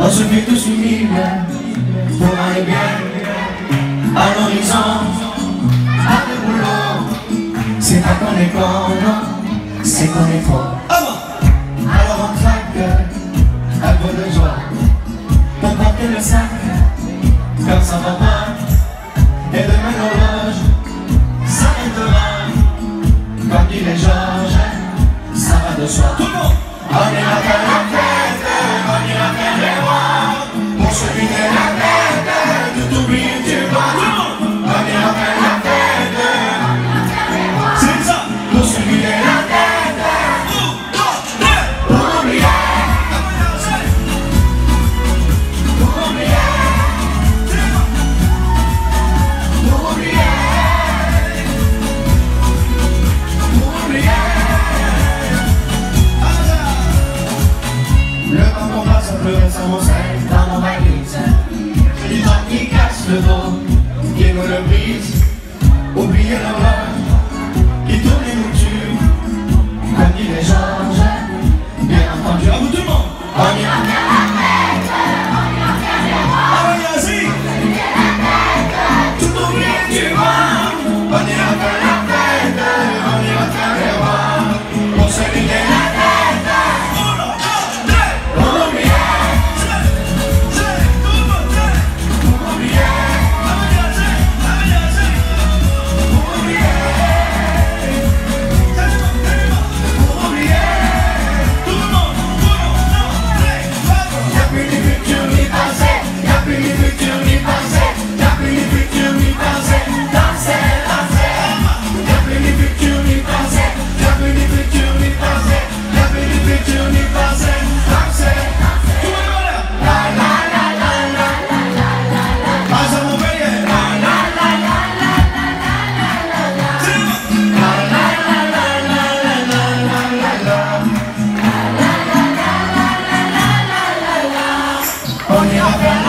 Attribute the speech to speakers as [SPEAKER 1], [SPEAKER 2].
[SPEAKER 1] On se fait tous unis pour aller bien à l'horizon, à le boulot. C'est pas qu'on est bon, non, c'est qu'on est fort. Ah Alors on traque à bout de joie pour porter le sac comme ça va pas. Et demain l'horloge s'arrêtera comme dit les Georges. casse le son sèche dans ma valise. J'ai temps qui casse le dos, qui me le brise. Oubliez la qui tourne et nous tue Comme dit les gens, bien entendu, à vous tout le monde, on ira
[SPEAKER 2] Only